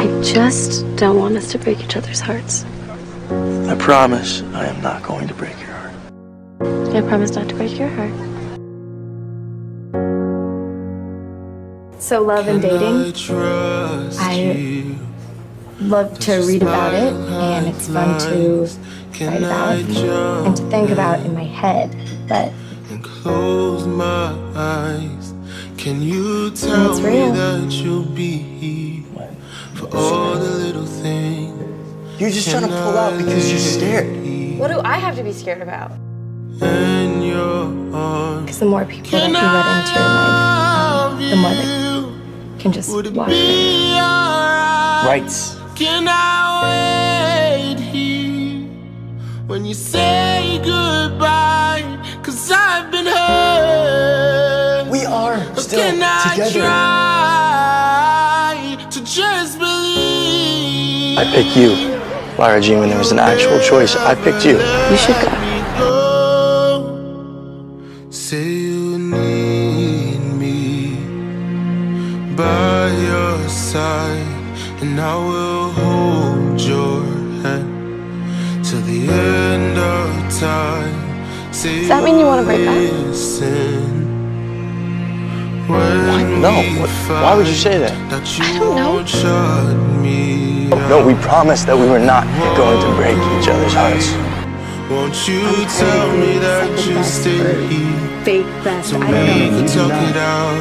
I just don't want us to break each other's hearts. I promise I am not going to break your heart. I promise not to break your heart. So, love and dating. I love to read about it, and it's fun to write about and to think about in my head. But close my eyes. Can you tell it's me real. that you'll be here You're just trying to pull out because you're scared. what do I have to be scared about? In your arms, Because the more people that you let into your life, the more that can just would it walk away. be alright? Rights. Can I wait here when you say goodbye? Cause I've been hurt. We are Or still can I together. try to just believe? I pick you. Lara Jean, when there was an actual choice, I picked you. You should go. go. Say you need me by your side, and I will hold your hand till the end of time. Say Does that mean you wanna break up? listen What? No. What? Why would you say that? that you I don't know. Won't shut me No, we promised that we were not going to break each other's hearts. Won't you tell me that you stay here? Fake best. So I we don't know. can talk it out.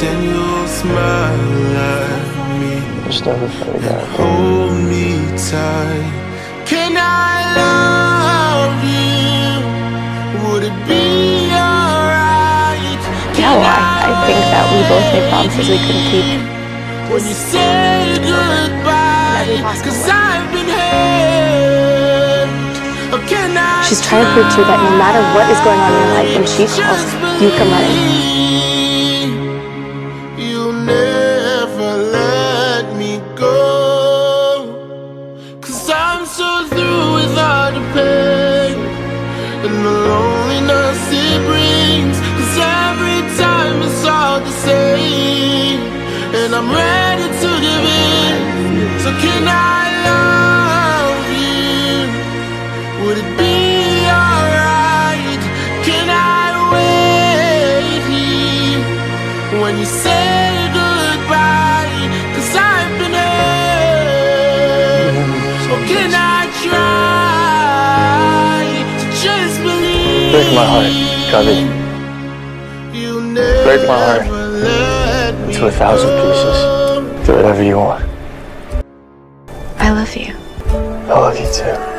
Then you'll smile at me. Just never find out. Hold me tight. Can I love you? Would it be alright? Yeah, well, I, I think that we both made promises we couldn't keep. When you say goodbye, She's trying to prove to you that no matter what is going on in your life, when she calls, you come running. When you say goodbye? Cause I've been hurt. Or can I try to just believe? Break my heart, Covey. You'll Break my heart into a thousand pieces. Do whatever you want. I love you. I love you too.